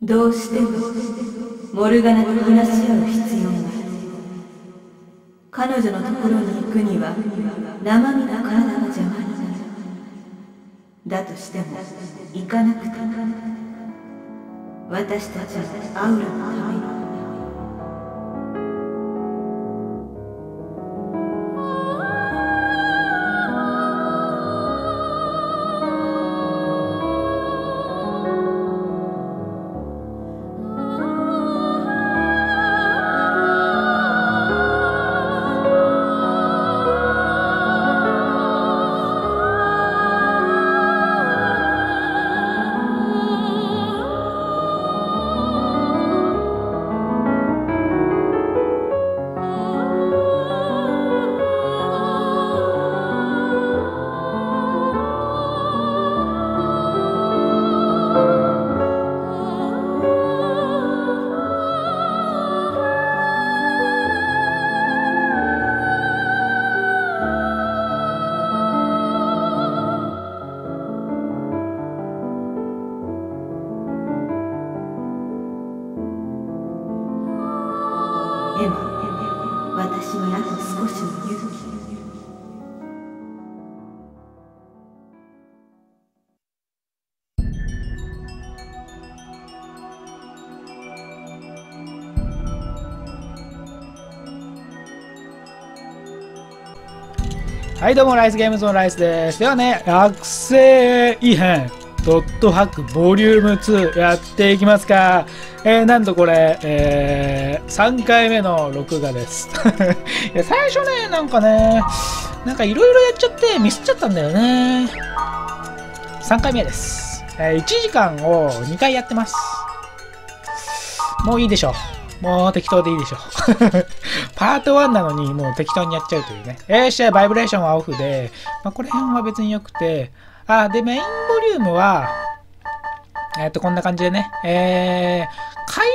どうしてもモルガナと話し合う必要がある。彼女のところに行くには生身の体が邪魔になるだとしても行かなくても。私たちはアウラのためはいどうもライスゲームズのライスです。ではね惑星異変ドットハックボリューム2やっていきますか。えー、なんとこれ、えー、3回目の録画です。いや最初ねなんかねなんかいろいろやっちゃってミスっちゃったんだよね。3回目です、えー、1時間を2回やってます。もういいでしょう。もう適当でいいでしょう。パート1なのにもう適当にやっちゃうというね。えー、しバイブレーションはオフで、まあ、これ辺は別に良くて、あ、で、メインボリュームは、えっ、と、こんな感じでね、えー、会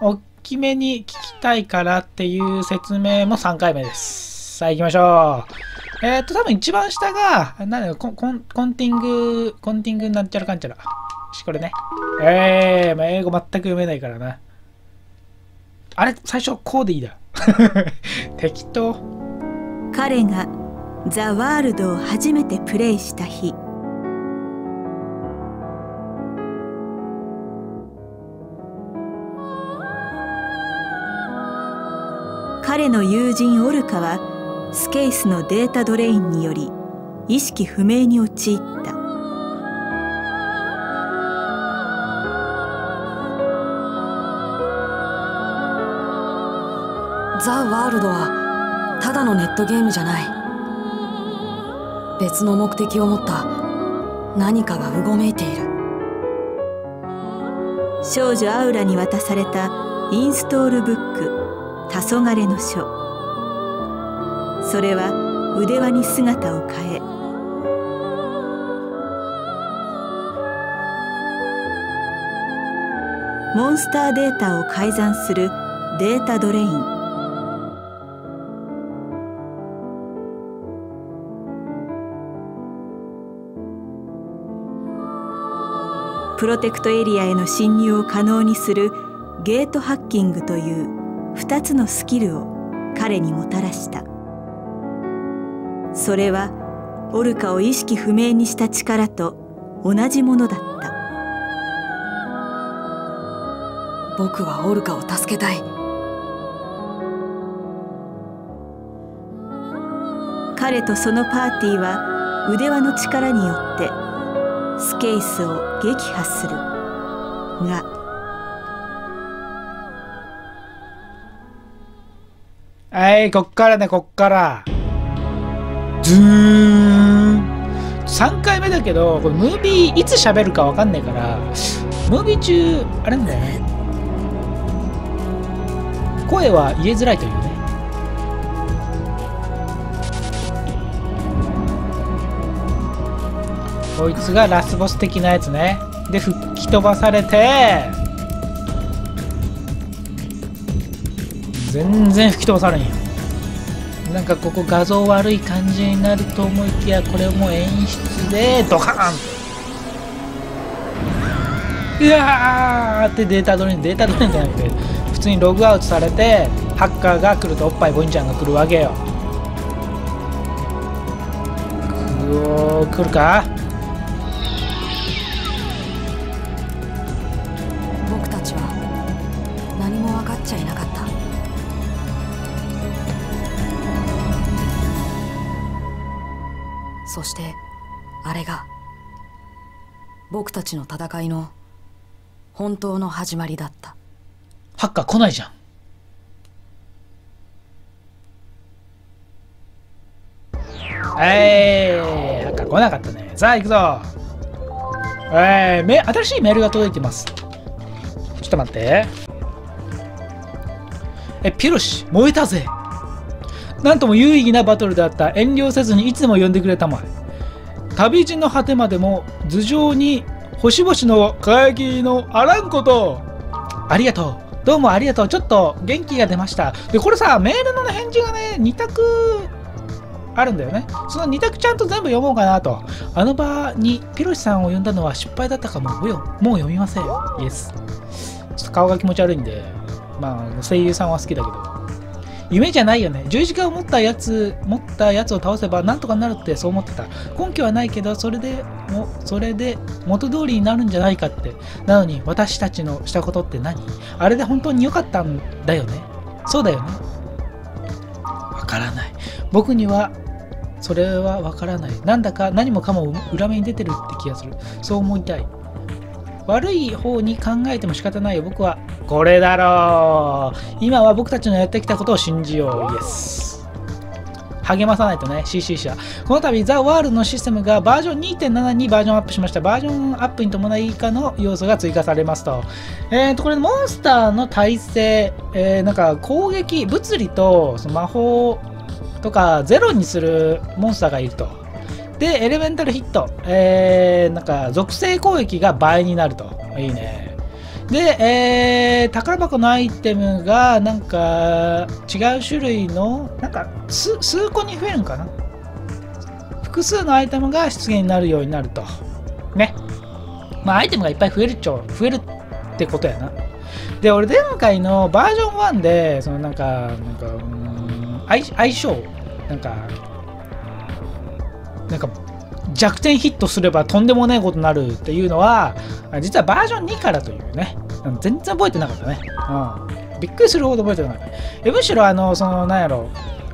話をね、大きめに聞きたいからっていう説明も3回目です。さあ、行きましょう。えっ、と、多分一番下が、なんだよコン、コンティング、コンティングなんちゃらかんちゃら。し、これね。えー、まあ、英語全く読めないからな。あれ？最初こうでいいだ。適当。彼がザ・ワールドを初めてプレイした日彼の友人オルカはスケイスのデータドレインにより意識不明に陥ったザ・ワールドはただのネットゲームじゃない。別の目的を持った。何かがうごめいている。少女アウラに渡されたインストールブック「黄昏の書」それは腕輪に姿を変え。モンスターデータを改ざんするデータドレイン。プロテクトエリアへの侵入を可能にするゲートハッキングという2つのスキルを彼にもたらした。それはオルカを意識不明にした力と同じものだった。僕はオルカを助けたい。彼とそのパーティーは腕輪の力によってスケイスを撃破するがはい、こっからね、こっから。ズーン。3回目だけど、これムービーいつ喋るかわかんないから、ムービー中、あれなんだよね。声は言えづらいというこいつがラスボス的なやつね。で、吹き飛ばされて、全然吹き飛ばされんよ。なんかここ画像悪い感じになると思いきやこれも演出でドカーン！うわーってデータ取りにデータ取りじゃなくて普通にログアウトされてハッカーが来るとおっぱいボインちゃんが来るわけよ。うおー来るか？そしてあれが僕たちの戦いの本当の始まりだった。ハッカー来ないじゃん。えー、ハッカー来なかったね。さあ行くぞ。えー、め新しいメールが届いてます。ちょっと待って。えピロシ燃えたぜ。なんとも有意義なバトルであった。遠慮せずにいつも呼んでくれたまえ。旅路の果てまでも頭上に星々の輝きのあらんこと。ありがとう。どうもありがとう。ちょっと元気が出ました。でこれさメールの返事がね2択あるんだよね。その2択ちゃんと全部読もうかなと。あの場にピロシさんを呼んだのは失敗だったかももうよ。もう読みません。イエスちょっと顔が気持ち悪いんでまあ声優さんは好きだけど。夢じゃないよね。十字架を持ったやつ持ったやつを倒せばなんとかなるってそう思ってた。根拠はないけどそれでもそれで元通りになるんじゃないかって。なのに私たちのしたことって何？あれで本当に良かったんだよね。そうだよね。わからない。僕にはそれはわからない。なんだか何もかも裏目に出てるって気がする。そう思いたい。悪い方に考えても仕方ないよ。僕は。これだろう。今は僕たちのやってきたことを信じよう。イエス励まさないとね。CC 社この度ザ・ワールドのシステムがバージョン2.7にバージョンアップしました。バージョンアップに伴い以下の要素が追加されますと。えーとこれモンスターの耐性、えーなんか攻撃物理とその魔法とかゼロにするモンスターがいるとで、エレメンタルヒット。えー、なんか、属性攻撃が倍になると。いいね。で、えー、宝箱のアイテムが、なんか、違う種類の、なんか、数数個に増えるんかな複数のアイテムが出現になるようになると。ね。まあ、アイテムがいっぱい増えるっちょ、増えるってことやな。で、俺、前回のバージョン1で、そのなんか、なんか、うん相性、なんか、なんか弱点ヒットすればとんでもないことになるっていうのは実はバージョン2からというね。全然覚えてなかったね、うん、びっくりするほど覚えてなかった。えむしろあのそのなんやろ。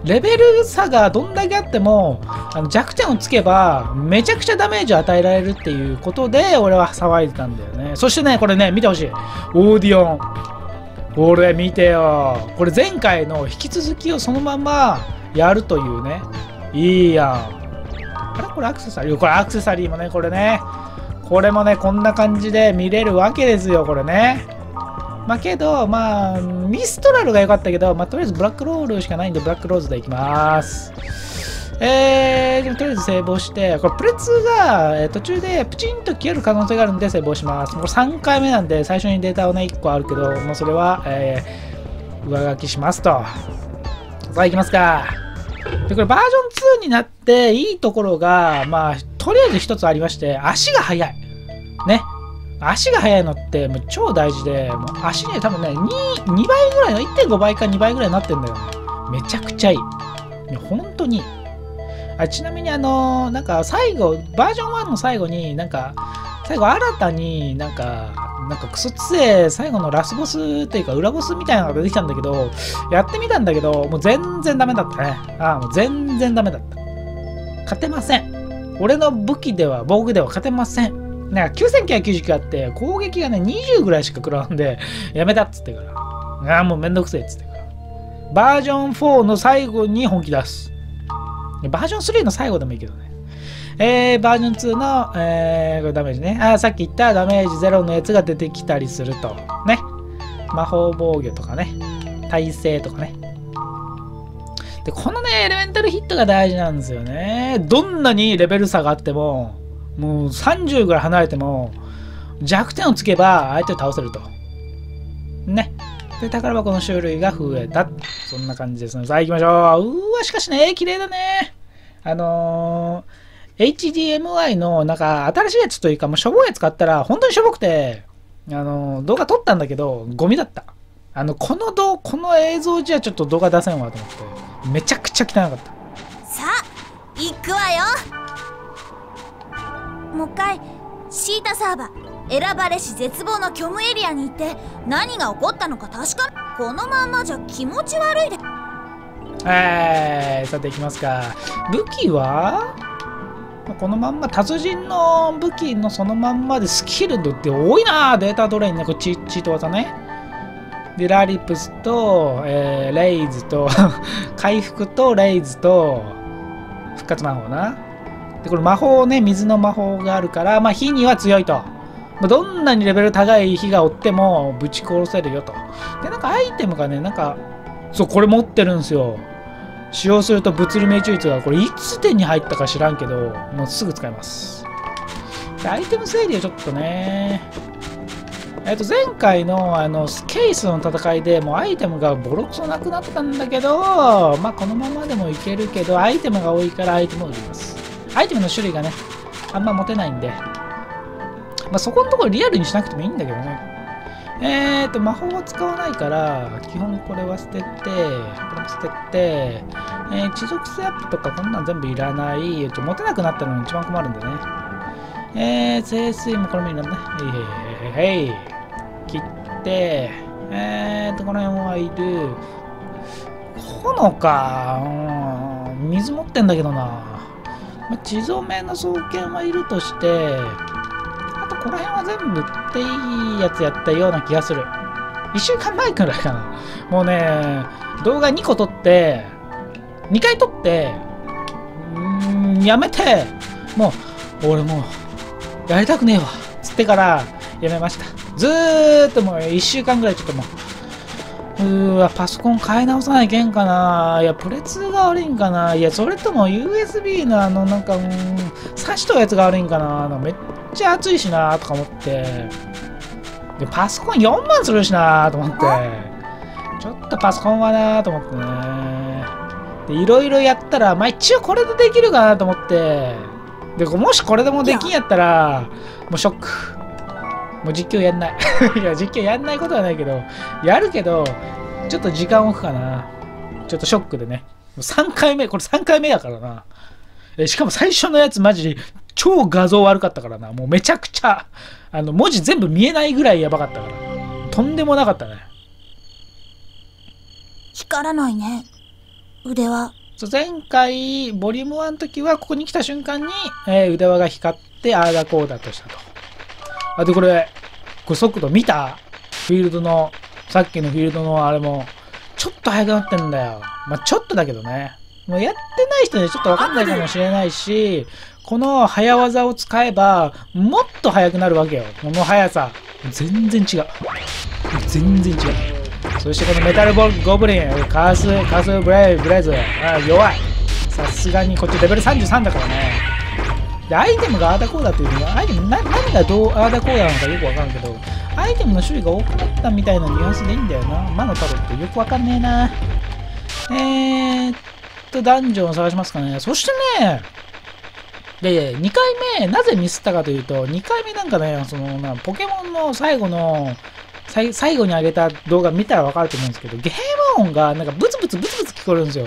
レベル差がどんだけあってもあの弱点をつけばめちゃくちゃダメージを与えられるっていうことで俺は騒いでたんだよね。そしてねこれね見てほしい。オーディオン。これ見てよ。これ前回の引き続きをそのままやるというね。いいやん。あれ？これアクセサリー？これアクセサリーもね、これね。これもね、こんな感じで見れるわけですよ、これね。まあけど、まあ、ミストラルが良かったけど、まあとりあえずブラックロールしかないんで、ブラックローズでいきます。えー、でもとりあえずセーブして、これプレツが、え途中でプチンと消える可能性があるんでセーブをします。これ3回目なんで、最初にデータをね、1個あるけど、もうそれは、えー上書きしますと。さあ、行きますか。で、これバージョン2になっていいところが、まあ、とりあえず一つありまして、足が速い。ね。足が速いのってもう超大事で、もう足ね、多分ね、2, 2倍ぐらいの、1.5倍か2倍ぐらいになってんだよね。めちゃくちゃいい。いや本当に。あちなみにあのなんか最後、バージョン1の最後になんか、最後新たになんか、なんかクソ強え最後のラスボスっていうか裏ボスみたいなのが出てきたんだけど、やってみたんだけど、もう全然ダメだったね。ああ、もう全然ダメだった。勝てません。俺の武器では、防具では勝てません。なんか9999あって、攻撃がね、20ぐらいしか食らわんで、やめたっつってから。ああ、もうめんどくせえっつってから。バージョン4の最後に本気出す。バージョン3の最後でもいいけどね。えー、バージョン2の、えー、これダメージね。あーさっき言ったダメージゼロのやつが出てきたりすると。ね。魔法防御とかね。耐性とかね。で、このね、エレメンタルヒットが大事なんですよね。どんなにレベル差があっても、もう30ぐらい離れても、弱点をつけば相手を倒せると。ね。で、宝箱の種類が増えた。そんな感じですね。さあ行きましょう。うーわ、しかしね、綺麗だね。あのー、HDMI のなんか新しいやつというか、もうしょぼいやつ買ったら本当にしょぼくて、あの動画撮ったんだけどゴミだった。あのこの動この映像じゃちょっと動画出せんわと思ってめちゃくちゃ汚かった。さあ行くわよ。もう一回シータサーバ選ばれし絶望の虚無エリアに行って何が起こったのか確かこのまんまじゃ気持ち悪いで。はいさていきますか。武器は？このまんま達人の武器のそのまんまでスキルドって多いなデータトレインね。これチート技ね。でラリプスと、えーレイズと 回復とレイズと復活魔法な。でこれ魔法ね水の魔法があるからまあ火には強いと。まどんなにレベル高い火が追ってもぶち殺せるよと。でなんかアイテムがねなんかそうこれ持ってるんですよ。使用すると物理命中率がこれいつ手に入ったか知らんけどもうすぐ使えます。アイテム整理はちょっとね。えっと前回のあのケースの戦いでもうアイテムがボロクソなくなったんだけどまあこのままでもいけるけどアイテムが多いからアイテムを売ります。アイテムの種類がねあんま持てないんで。まあそこのところリアルにしなくてもいいんだけどね。えーと、魔法は使わないから、基本これは捨てて、これも捨てて、えー、地属性アップとかこんなん全部いらない。えっと持てなくなったのに一番困るんだね。えー、清水もこれもいらない。はいはいはいはい。切って、えーと、この辺はいる。炎か。うん、水持ってんだけどな。まあ、地染めの双剣はいるとして、この辺は全部売っていいやつやったような気がする。1週間前くらいかな。もうね、動画2個撮って、2回撮って、うーん、やめて、もう、俺もう、やりたくねえわ。つってから、やめました。ずーっともう1週間ぐらいちょっともう、うーわ、パソコン買い直さないけんかな。いや、プレ2が悪いんかな。いや、それとも USB のあの、なんか、うーん、挿しとやつが悪いんかな。めっちゃ熱いしな、とか思って。で、パソコン4万するしな、と思って。ちょっとパソコンはな、と思ってね。で、いろいろやったら、まあ一応これでできるかなと思って。で、もしこれでもできんやったら、もうショック。もう実況やんない。いや、実況やんないことはないけど、やるけど、ちょっと時間置くかな。ちょっとショックでね。もう3回目、これ3回目やからな。えしかも最初のやつマジで超画像悪かったからな。もうめちゃくちゃ、あの、文字全部見えないぐらいやばかったから。とんでもなかったね。光らないね腕はそう前回、ボリューム1の時は、ここに来た瞬間に、えー腕輪が光って、ああだこうだとしたと。あ、で、これ、これ速度見た？フィールドの、さっきのフィールドのあれも、ちょっと速くなってんだよ。まあ、ちょっとだけどね。もうやってない人にはちょっとわかんないかもしれないし、この早技を使えば、もっと速くなるわけよ。この速さ。全然違う。全然違う。そしてこのメタルボゴブリン、カース、カースブレイブレイズ、あ弱い。さすがにこっちレベル33だからね。で、アイテムがあーだこうだっていうのは、アイテムな何がどうあーだこうだなのかよくわからんけど、アイテムの種類が多くなったみたいなニュアンスでいいんだよな。魔のタロってよくわかんねえな。えーっと、ダンジョンを探しますかね。そしてね、で、2回目、なぜミスったかというと、2回目なんかね、そのな、ポケモンの最後の、最後に上げた動画見たらわかると思うんですけど、ゲーム音がなんかブツブツブツブツ聞こえるんですよ。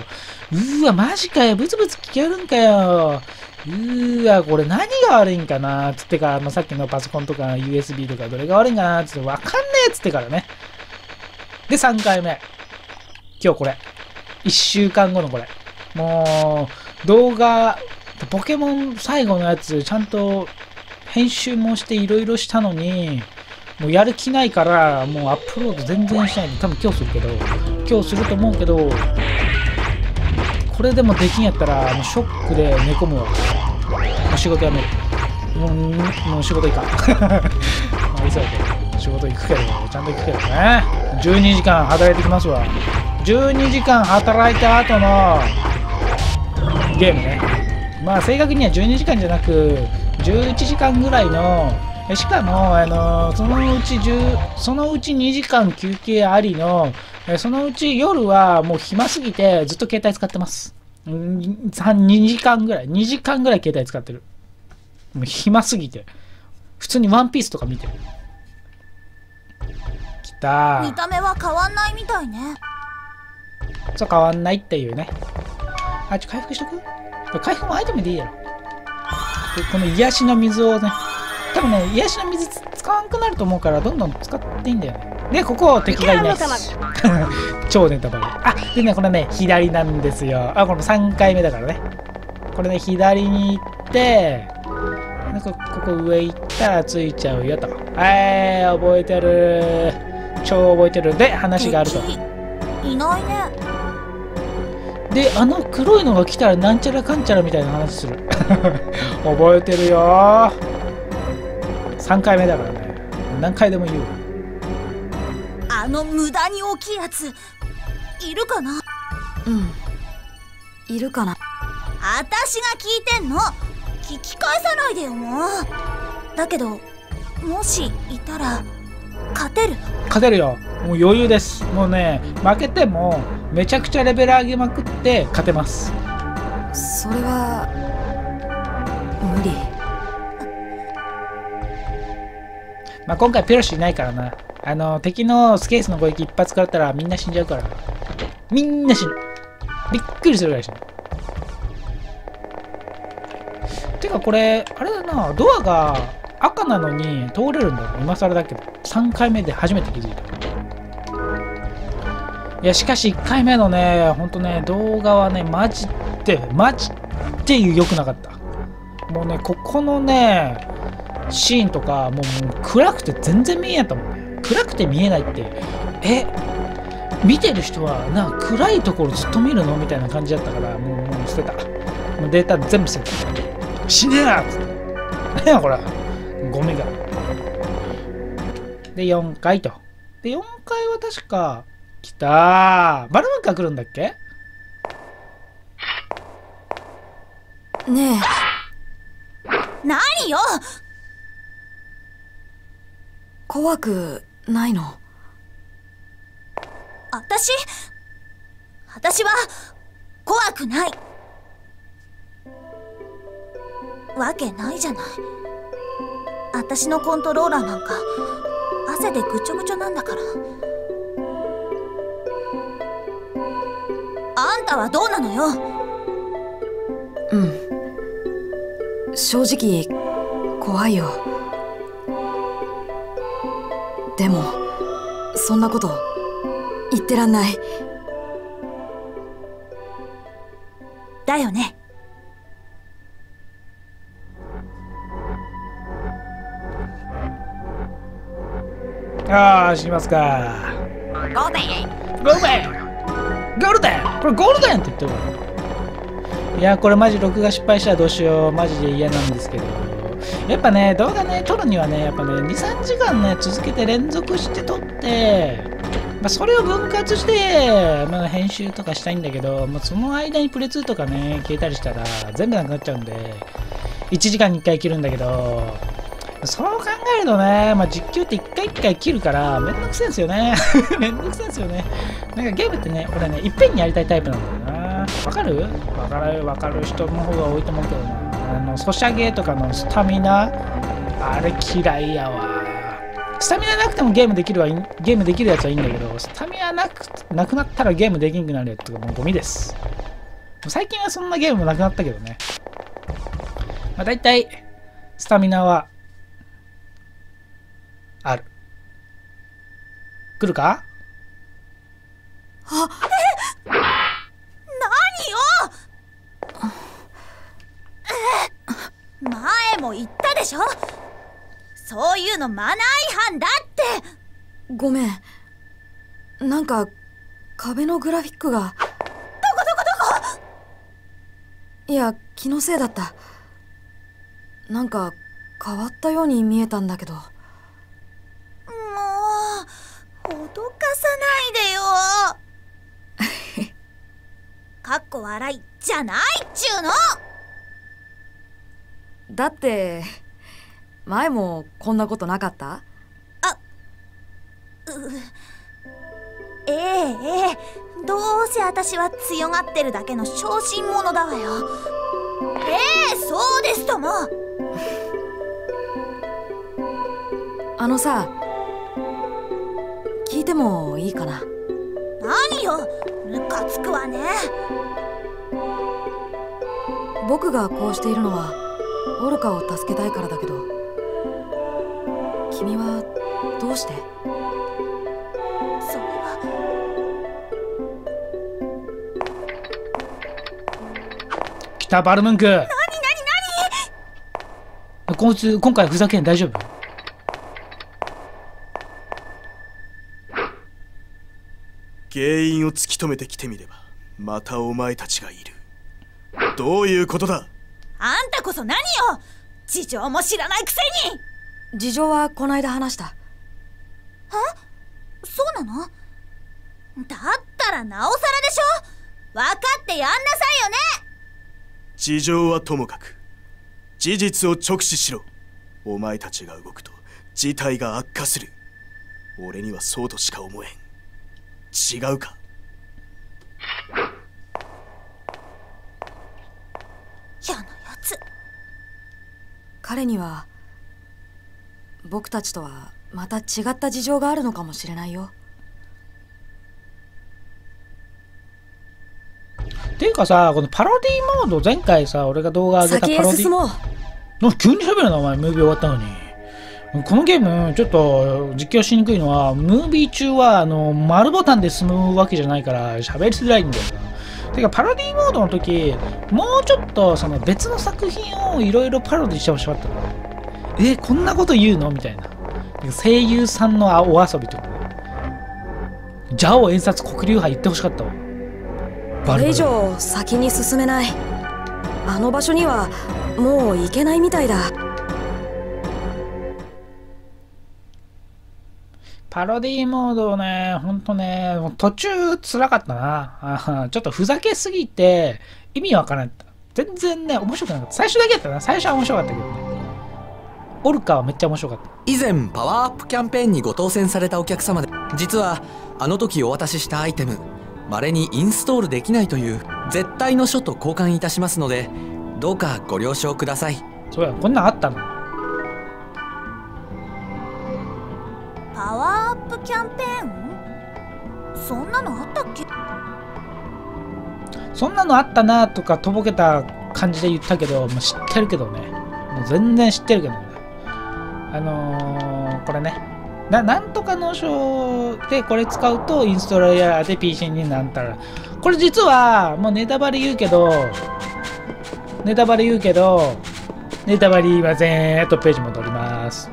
うーわ、マジかよ、ブツブツ聞こえるんかよ。うーわ、これ何が悪いんかなつってから、まあ、さっきのパソコンとか USB とかどれが悪いんかなつってわかんねえつってからね。で、3回目。今日これ。1週間後のこれ。もう、動画、ポケモン最後のやつ、ちゃんと編集もしていろいろしたのに、もうやる気ないから、もうアップロード全然しないで、多分今日するけど、今日すると思うけど、これでもできんやったら、もうショックで寝込むわ。もう仕事辞める。もう、もう仕事行かん。まあ、急いで仕事行くけど、ちゃんと行くけどね。12時間働いてきますわ。12時間働いた後のゲームね。まあ正確には12時間じゃなく、11時間ぐらいの、えしかも、あのそのうち10、そのうち2時間休憩ありの、えそのうち夜はもう暇すぎてずっと携帯使ってます。うん3 2時間ぐらい、2時間ぐらい携帯使ってる。もう暇すぎて。普通にワンピースとか見てる。た見た目は変わんないみたいねそう変わんないっていうねあちょ回復しとく？回復もアイテムでいいやろ。でこの癒しの水をね多分ね癒しの水つ使わんくなると思うからどんどん使っていいんだよね。でここ敵がいない。です 超ネタバレ。あでねこれね左なんですよ。あこれ3回目だからね。これね左に行ってでこここ上行ったらついちゃうよと。はい覚えてる。超覚えてる。で話があると。敵いないねであの黒いのが来たらなんちゃらかんちゃらみたいな話する。覚えてるよ。3回目だからね。何回でも言う。あの無駄に大きいやついるかな？うん。いるかな？私が聞いてんの。聞き返さないでよ。もうだけどもしいたら勝てる。勝てるよもう余裕です。もうね負けてもめちゃくちゃレベル上げまくって勝てます。それは無理。まあ今回ペロシいないからな。あの敵のスケースの攻撃一発食らったらみんな死んじゃうから。みんな死ぬ。びっくりするぐらい死ぬ。てかこれあれだな。ドアが赤なのに通れるんだ今更だけど。3回目で初めて気づいたいやしかし1回目のねほんとね動画はねマジでマジで良くなかった。もうねここのねシーンとかもうもう暗くて全然見えんやったもんね。暗くて見えないってえ見てる人はな暗いところずっと見るの？みたいな感じだったからもうもう捨てた。もうデータ全部捨てた。死ねやっつって。何やこれ。ゴミが。で4回と。で4回は確か来た。バルムンカ来るんだっけ？ねえ。何よ。怖くないの？私私は怖くない。わけないじゃない。私のコントローラーなんか汗でぐちょぐちょなんだから。あんたはどうなのよ？うん。正直怖いよ。でもそんなこと言ってらんない。だよね。ああしますか。ゴーデンゴールデンゴールデン！これゴールデンって言ってるからいやこれマジ録画失敗したらどうしよう。マジで嫌なんですけど。やっぱね動画ね撮るにはねやっぱね23時間ね続けて連続して撮って、まあ、それを分割して、まあ、編集とかしたいんだけど、まあ、その間にプレ2とかね消えたりしたら全部なくなっちゃうんで1時間に1回切るんだけどそう考えるとね、まあ、実況って一回一回切るからめんどくせえんですよね。めんどくせえんですよね。なんかゲームってね俺ねいっぺんにやりたいタイプなんだよな。わかる？わかるわかる人の方が多いと思うけどな。あのソシャゲとかのスタミナ？あれ嫌いやわ。スタミナなくてもゲームできるはゲームできるやつはいいんだけどスタミナなくなくなったらゲームできんくなるやつとかもうゴミです。最近はそんなゲームもなくなったけどね。まあ大体スタミナはある。来るか？あえ何よ前も言ったでしょ？そういうのマナー違反だって。ごめん。なんか壁のグラフィックが。どこどこどこ？いや気のせいだった。なんか変わったように見えたんだけどもう脅かさないでよかっこ笑いじゃないっちゅうの！だって前もこんなことなかった？ええええ。どうせ私は強がってるだけの小心者だわよ。ええそうですとも。あのさ昨てもいいかな？何よ。ムカつくわね。僕がこうしているのはオルカを助けたいからだけど君はどうして？それは来たバルムンク何何こいつ今回ふざけん大丈夫？原因を突き止めてきてみればまたお前たちがいる。どういうことだ？あんたこそ何よ？事情も知らないくせに！事情はこないだ話した。そうなの？だったらなおさらでしょ？分かってやんなさいよね！事情はともかく事実を直視しろ。お前たちが動くと事態が悪化する。俺にはそうとしか思えん違うか？嫌なやつ。彼には僕たちとはまた違った事情があるのかもしれないよ。っていうかさこのパロディモード前回さ俺が動画上げた先へパロディ進もう。なんか急に喋るなお前。ムービー終わったのにこのゲームちょっと実況しにくいのはムービー中はあの丸ボタンで進むわけじゃないから喋りづらいんだよな。てかパロディモードの時もうちょっとその別の作品をいろいろパロディしてほしかったな。えこんなこと言うの？みたいな。声優さんのお遊びとか。ねジャオ演札黒竜派言ってほしかったわ。これ以上先に進めない。あの場所にはもう行けないみたいだパロディモードね、ほんとね、途中辛かったな。ちょっとふざけすぎて意味わからん。全然ね、面白くなかった。最初だけやったな。最初は面白かったけどね。オルカはめっちゃ面白かった。以前パワーアップキャンペーンにご当選されたお客様で実はあの時お渡ししたアイテム稀にインストールできないという絶対の書と交換いたしますのでどうかご了承くださいそうや、こんなんあったの。パワーアップキャンペーン？そんなのあったっけ？そんなのあったなとかとぼけた感じで言ったけど、もう知ってるけどね。もう全然知ってるけどね。あのー、これね。ななんとかの章でこれ使うとインストライヤーで PC になったら。これ実はもうネタバレ言うけど、ネタバレ言うけど、ネタバレ言いません。トップページ戻ります。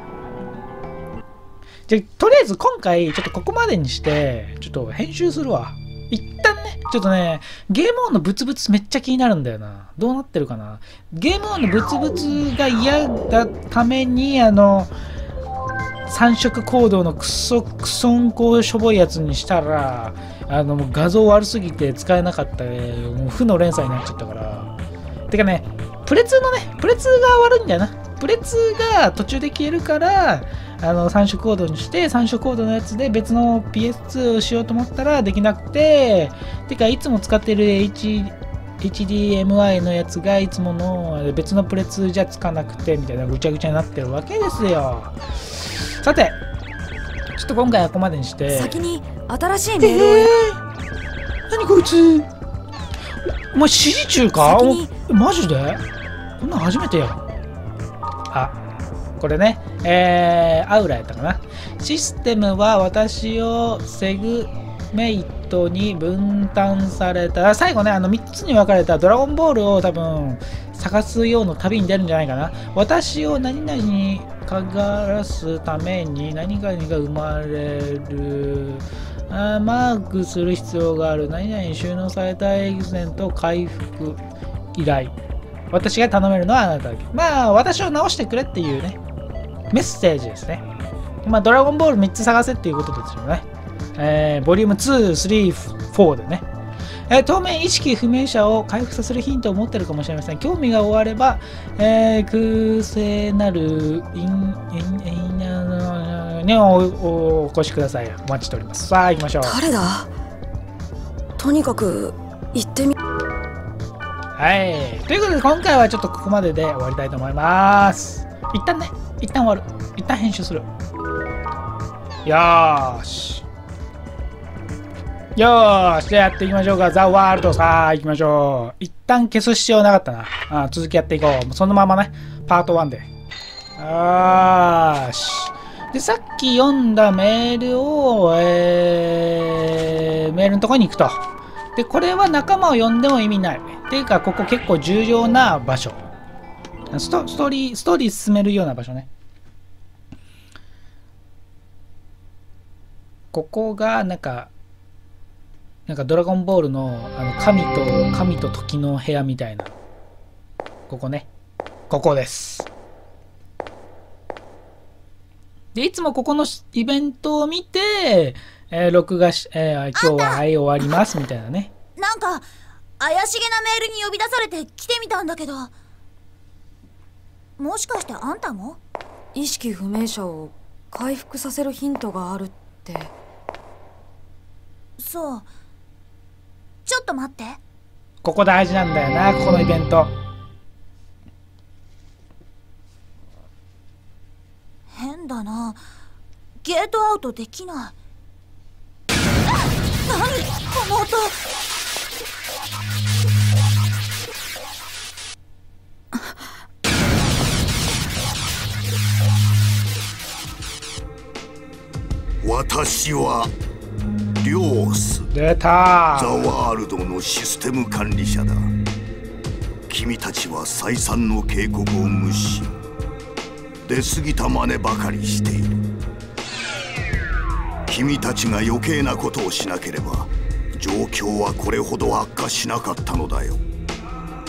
じゃりあえず今回ちょっとここまでにして、ちょっと編集するわ。一旦ね、ちょっとね、ゲームオンのブツブツめっちゃ気になるんだよな。どうなってるかな。ゲームオンのブツブツが嫌だために、あの、三色コードのクソクソンコしょぼいやつにしたら、あの、もう画像悪すぎて使えなかった、ね、もう負の連鎖になっちゃったから。てかね、プレ2のね、プレ2が悪いんだよな。プレ2が途中で消えるから、あの3色コードにして3色コードのやつで別の PS2 をしようと思ったらできなくててかいつも使ってる H HDMI のやつがいつもの別のプレ2じゃつかなくてみたいなぐちゃぐちゃになってるわけですよ。さてちょっと今回はここまでにして。先に新しいメールをやえー、何こいつ？お前指示中か？マジで？こんなん初めてや。あこれね。えー、アウラやったかな。システムは私をセグメイトに分担された。最後ねあの3つに分かれた。ドラゴンボールを多分探すような旅に出るんじゃないかな。私を何々にかがらすために何々が生まれる。あーマークする必要がある。何々に収納されたエグゼント回復依頼。私が頼めるのはあなただけ。まあ私を直してくれっていうね。メッセージですね。まあドラゴンボール3つ探せっていうことですよね。えー、ボリューム2、3、4でね。えー当面意識不明者を回復させるヒントを持ってるかもしれません。興味が終われば、えー、空性なるインインインナにおおお越しください。お待ちしております。さあ行きましょう。誰だ？とにかく行ってみ。はい。ということで、今回はちょっとここまでで終わりたいと思います。一旦ね、一旦終わる。一旦編集する。よーし。よーし、じゃあやっていきましょうか。ザ・ワールドさあ、行きましょう。一旦消す必要なかったな。あ続きやっていこう。もうそのままね、パート1で。あーし。で、さっき読んだメールを、えー、メールのところに行くと。で、これは仲間を呼んでも意味ない。っていうか、ここ結構重要な場所。ストストーリー、ストーリー進めるような場所ね。ここが、なんか、なんかドラゴンボールのあの神と神と時の部屋みたいな。ここね。ここです。でいつもここのイベントを見て、えー録画し、えー今日ははい終わりますみたいなね。なんか怪しげなメールに呼び出されて来てみたんだけどもしかしてあんたも？意識不明者を回復させるヒントがあるって。そう。ちょっと待って。ここ大事なんだよなここのイベント。変だな。ゲートアウトできない。あ何？この音私はリョース出た。ザ・ワールドのシステム管理者だ。君たちは再三の警告を無視。し出過ぎた真似ばかりしている。君たちが余計なことをしなければ状況はこれほど悪化しなかったのだよ。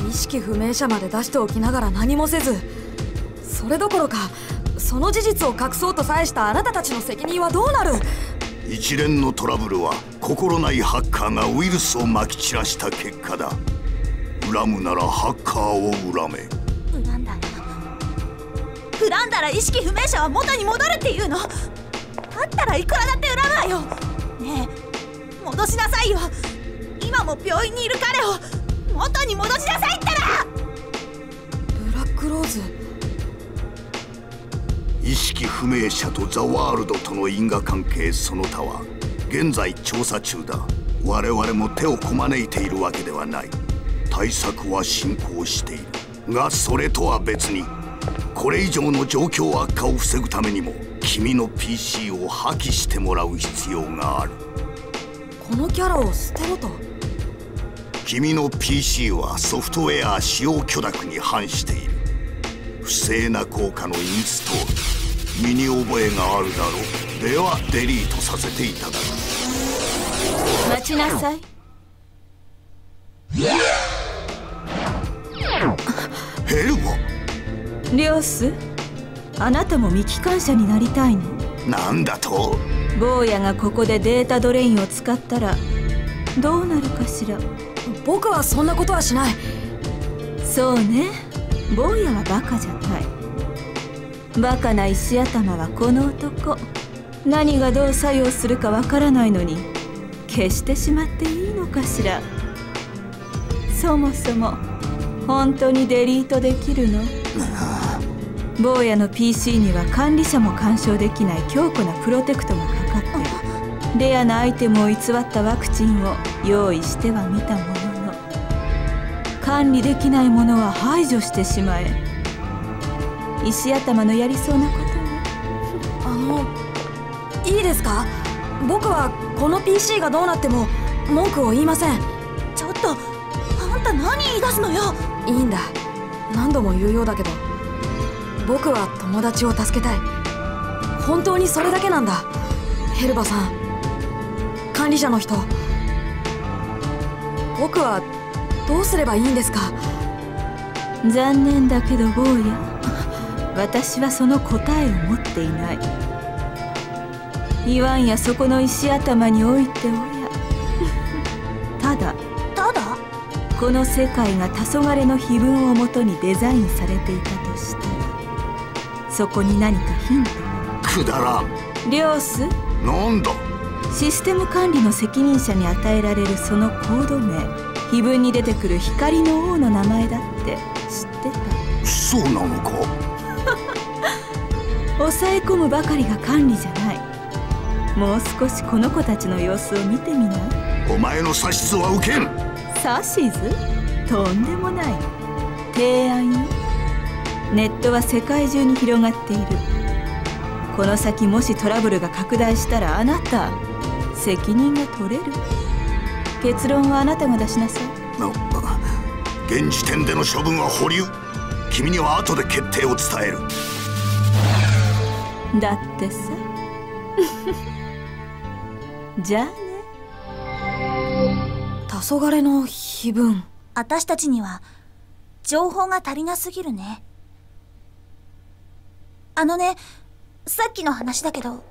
意識不明者まで出しておきながら何もせず。それどころかその事実を隠そうとさえしたあなたたちの責任はどうなる？一連のトラブルは心ないハッカーがウイルスをまき散らした結果だ。恨むならハッカーを恨め。恨んだら恨んだら意識不明者は元に戻るっていうの？だったらいくらだって恨むわよ。ねえ戻しなさいよ。今も病院にいる彼を元に戻しなさいったら。ブラックローズ意識不明者とザ・ワールドとの因果関係その他は現在調査中だ。我々も手をこまねいているわけではない。対策は進行している。がそれとは別にこれ以上の状況悪化を防ぐためにも君の PC を破棄してもらう必要がある。このキャラを捨てろと。君の PC はソフトウェア使用許諾に反している不正な効果のインストール。身に覚えがあるだろう。ではデリートさせていただく。待ちなさい。ヘルボ。リョース？あなたも未機関車になりたいの？なんだと？坊やがここでデータドレインを使ったらどうなるかしら？僕はそんなことはしない。そうね坊やはバカじゃない。バカな石頭はこの男。何がどう作用するかわからないのに消してしまっていいのかしら。そもそも本当にデリートできるの？坊やの PC には管理者も干渉できない強固なプロテクトがかかってレアなアイテムを偽ったワクチンを用意してはみたもの。管理できないものは排除してしまえ。石頭のやりそうなことあのいいですか？僕はこの PC がどうなっても文句を言いません。ちょっとあんた何言い出すのよ？いいんだ。何度も言うようだけど僕は友達を助けたい。本当にそれだけなんだ。ヘルバさん。管理者の人。僕はどうすればいいんですか？残念だけど坊や私はその答えを持っていない。言わんやそこの石頭においておや。ただただ？この世界が黄昏の碑文をもとにデザインされていたとしたらそこに何かヒントくだらん。リョースなんだ？システム管理の責任者に与えられるそのコード名碑文に出てくる光の王の名前だって知ってた？そうなのか。抑え込むばかりが管理じゃない。もう少しこの子たちの様子を見てみない？お前の指図は受けん。指図？とんでもない。提案よ。ネットは世界中に広がっている。この先もしトラブルが拡大したらあなた責任が取れる結論はあなたが出しなさい。現時点での処分は保留？君には後で決定を伝える。だってさ。じゃあね。黄昏の碑文。私たちには情報が足りなすぎるね。あのねさっきの話だけど。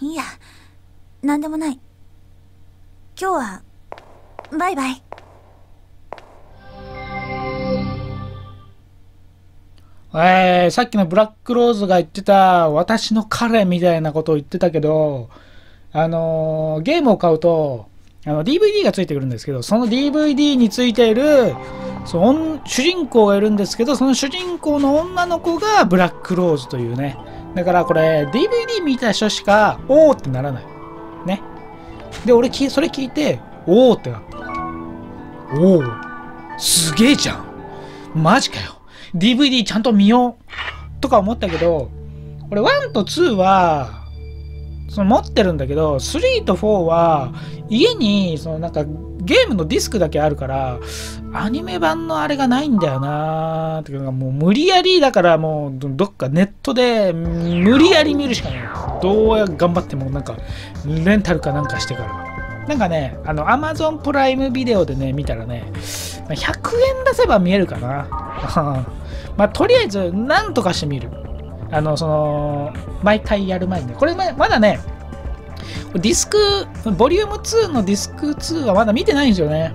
いいや何でもない今日はバイバイえー、さっきのブラックローズが言ってた私の彼みたいなことを言ってたけど、あのー、ゲームを買うとあの DVD がついてくるんですけど、その DVD についているその主人公がいるんですけど、その主人公の女の子がブラックローズというね。だからこれ DVD 見た人しか、おーってならない。ね。で、俺それ聞いて、おおってなった。おお。すげえじゃん。マジかよ。DVD ちゃんと見ようとか思ったけど、俺1と2は、その持ってるんだけど、3と4は家にそのなんかゲームのディスクだけあるから、アニメ版のあれがないんだよなーっていうかもう無理やりだからもうどっかネットで無理やり見るしかない。どうや頑張ってもなんかレンタルかなんかしてから。なんかね、あの、アマゾンプライムビデオでね、見たらね、100円出せば見えるかな。まあ、とりあえず、なんとかしてみる。あの、その、毎回やる前にね。これ、まだね、ディスク、ボリューム2のディスク2はまだ見てないんですよね。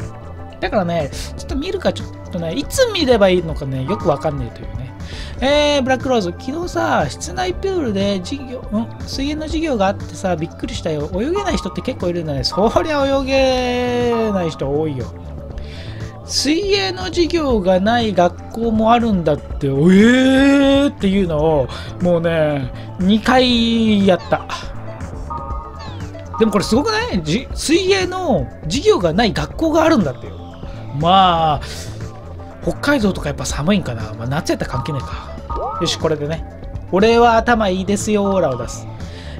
だからね、ちょっと見るかちょっとね、いつ見ればいいのかね、よくわかんないというね。えー、ブラックローズ、昨日さ、室内プールで授業、うん、水泳の授業があってさ、びっくりしたよ。泳げない人って結構いるんだね。そりゃ泳げない人多いよ。水泳の授業がない学校もあるんだって、おえーっていうのを、もうね、2回やった。でもこれすごくない？水泳の授業がない学校があるんだってよ。まあ、北海道とかやっぱ寒いんかな。まあ、夏やったら関係ないか。よし、これでね。俺は頭いいですよ、オーラを出す。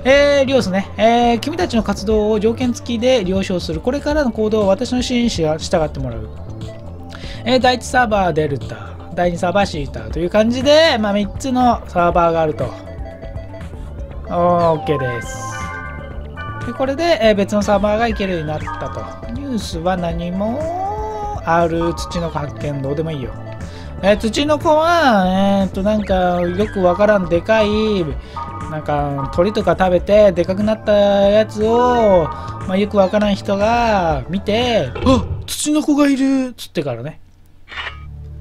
えー、リオスね、えー、君たちの活動を条件付きで了承する。これからの行動を私の指示に従ってもらう。えー、第1サーバーデルタ、第2サーバーシータという感じで、まあ、3つのサーバーがあると。OK です。でこれで、えー、別のサーバーがいけるようになったと。ニュースは何もある土の子発見どうでもいいよ。えー、土の子は、えー、っと、なんか、よくわからんでかい、なんか、鳥とか食べて、でかくなったやつを、まあ、よくわからん人が見て、あ土の子がいるつってからね。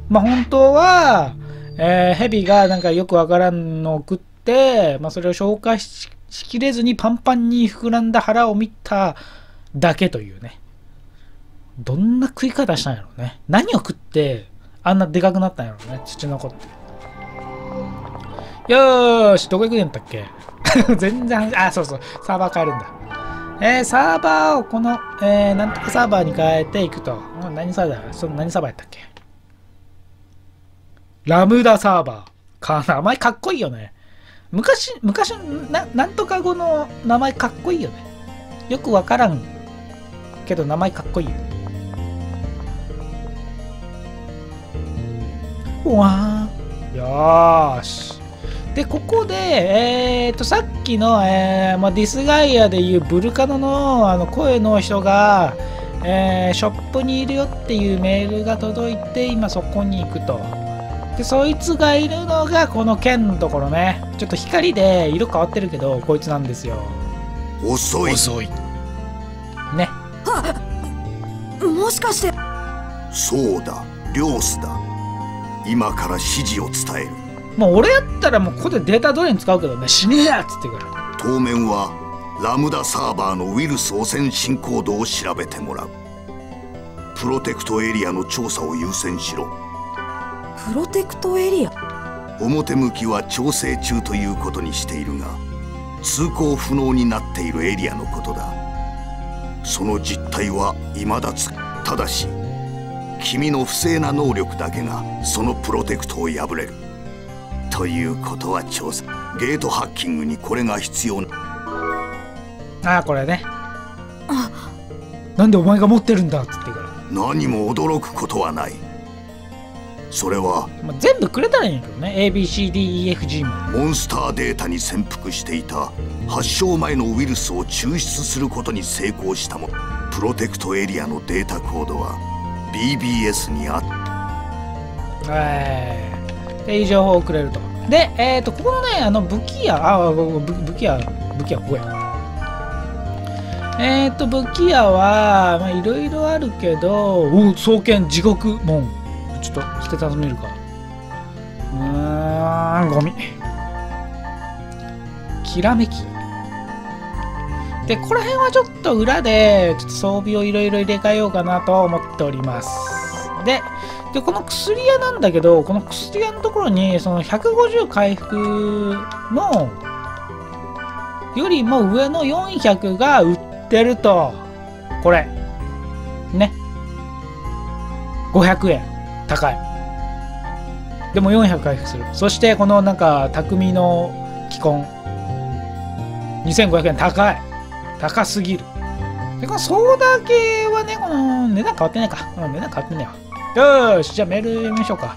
まあ、本当は、えー、ヘビがなんかよくわからんのを食って、まあ、それを消化ししきれずにパンパンに膨らんだ腹を見ただけというね。どんな食い方したんやろうね。何を食ってあんなでかくなったんやろうね。土の子って。よーし、どこ行くんだったっけ？全然、あ、そうそう、サーバー変えるんだ。えー、サーバーをこの、えー、なんとかサーバーに変えていくと。何サーバー？その何サーバーやったっけ？ラムダサーバー。か、名前かっこいいよね。昔、昔な、なんとか語の名前かっこいいよね。よくわからんけど名前かっこいいよ。うわー。よーし。で、ここで、えーと、さっきの、えーまあ、ディスガイアでいうブルカノのあの声の人が、えー、ショップにいるよっていうメールが届いて、今そこに行くと。で、そいつがいるのがこの剣のところね。ちょっと光で色変わってるけど、こいつなんですよ。遅い。遅い。ね。もしかして。そうだ、リョースだ。今から指示を伝える。もう俺やったらもうここでデータ通りに使うけどね、死ねえやっつってから。当面はラムダサーバーのウイルス汚染進行度を調べてもらう。プロテクトエリアの調査を優先しろ。プロテクトエリア？表向きは調整中ということにしているが通行不能になっているエリアのことだ。その実態は未だつただし君の不正な能力だけがそのプロテクトを破れる。ということは調査ゲートハッキングにこれが必要な。ああこれね。なんでお前が持ってるんだっつってから、何も驚くことはないそれはまあ、全部くれたらいいんやけどね。ABCDEFG もモンスターデータに潜伏していた発症前のウイルスを抽出することに成功したもプロテクトエリアのデータコードは BBS にあった。はい。っていう情報をくれると。でえっ、とここのねあの武器屋あ武武器屋武器屋ここや。えっ、と武器屋はまあいろいろあるけどお双剣地獄門ちょっと捨てたてみるか。うーんゴミ。きらめき。でこの辺はちょっと裏でちょっと装備をいろいろ入れ替えようかなと思っております。ででこの薬屋なんだけどこの薬屋のところにその150回復のよりも上の400が売ってると。これ。ね。500円高い。でも400回復する。そしてこのなんか匠の既婚。2500円。高い。高すぎる。でこのソーダ系はねこの値段変わってないか、値段変わってないわ。よしじゃあメール読みましょうか。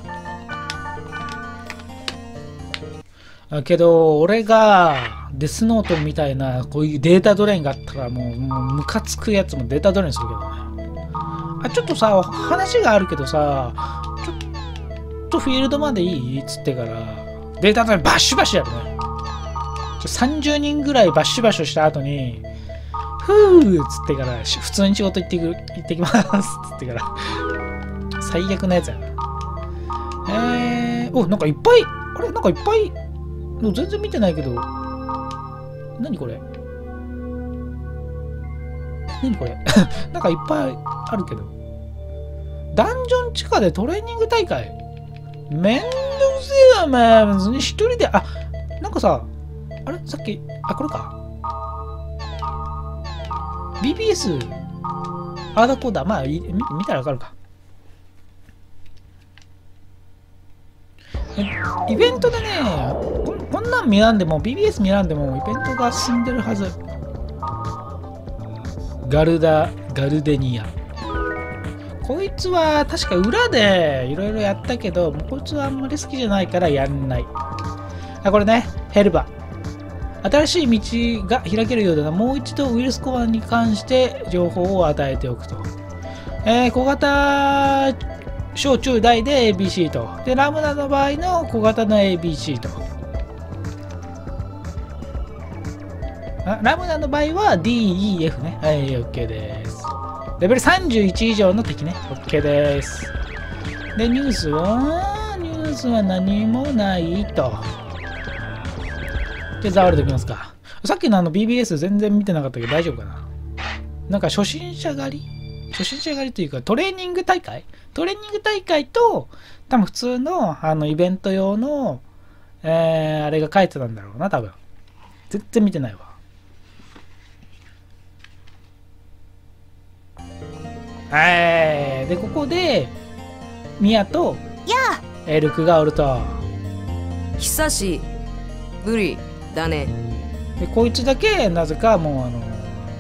けど俺がデスノートみたいなこういうデータドレインがあったらもうもうムカつくやつもデータドレインするけどね。あちょっとさ話があるけどさちょっとフィールドまでいい？っつってから。データドレインバッシュバシュやるね30人ぐらいバッシュバッシュした後にふーっつってから普通に仕事行ってく行ってきます。っつってから。最悪なやつやな。えー、おなんかいっぱいあれ？なんかいっぱいもう全然見てないけど。何これ？何これ。なんかいっぱいあるけど。ダンジョン地下でトレーニング大会。めんどくせえよお前。別に一人で。あなんかさあれ？さっきあこれか。BBS あーだこうだ。まあい見見たらわかるか。イベントでねここんなん見らんでも BBS 見らんでもイベントが進んでるはず。ガルダ・ガルデニア。こいつは確か裏でいろいろやったけどこいつはあんまり好きじゃないからやんない。あこれねヘルバ。新しい道が開けるようだな。もう一度ウイルスコアに関して情報を与えておくと、えー小型小中大で ABC と。でラムダの場合の小型の ABC と。ラムダの場合は DEF ね。はい OK です。レベル31以上の敵ね。OK です。でニュースはニュースは何もないと。じゃあザワールドいきますか。さっきのあの BBS 全然見てなかったけど大丈夫かな。なんか初心者狩り？初心者狩りというかトレーニング大会？トレーニング大会と多分普通のあのイベント用の、えー、あれが書いてたんだろうな多分。全然見てないわ。はい。でここでミヤとや。エルクがおると。久しぶりだね。でこいつだけなぜかもうあの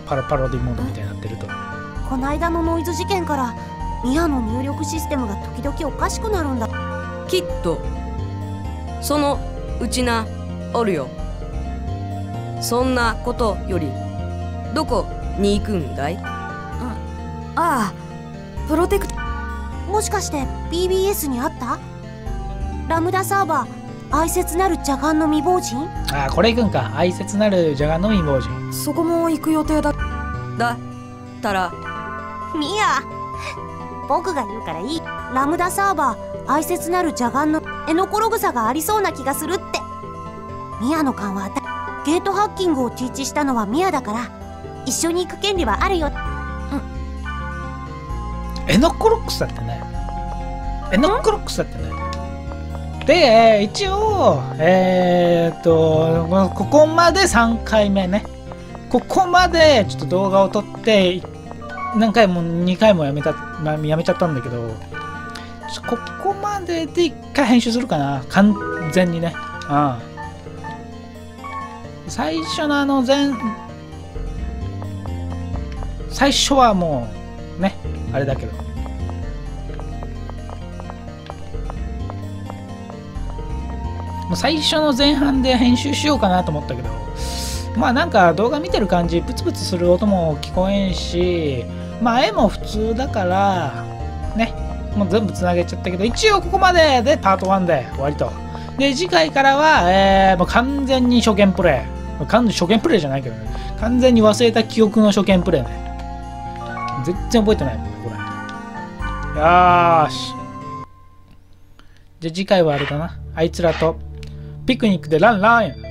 パロパロディモードみたいになってると。あこないだのノイズ事件からミアの入力システムが時々おかしくなるんだ。きっとそのうちなおるよ。そんなことよりどこに行くんだい？ああプロテクトもしかして BBS にあった？ラムダサーバー愛切なる邪眼の未亡人？ああこれいくんか。愛切なる邪眼の未亡人。そこも行く予定だ。だったら。ミア僕が言うからいい。ラムダサーバー愛切なる邪眼のエノコログサがありそうな気がするって。ミアの勘はゲートハッキングをティーチしたのはミアだから。一緒に行く権利はあるよエノコロックスだってね。エノコロックスだってね。で一応えー、っとここまで3回目ね。ここまでちょっと動画を撮って何回も2回もやめた、まあ、やめちゃったんだけどここまでで1回編集するかな。完全にね。うん。最初のあの前最初はもうあれだけど。もう最初の前半で編集しようかなと思ったけどまあなんか動画見てる感じプツプツする音も聞こえんしまあ絵も普通だからねもう全部つなげちゃったけど一応ここまででパート1で終わりと。で次回からは、えー、もう完全に初見プレイ。完初見プレイじゃないけどね。完全に忘れた記憶の初見プレイね。全然覚えてないーし。じゃあ次回はあれだな。あいつらとピクニックでランラン。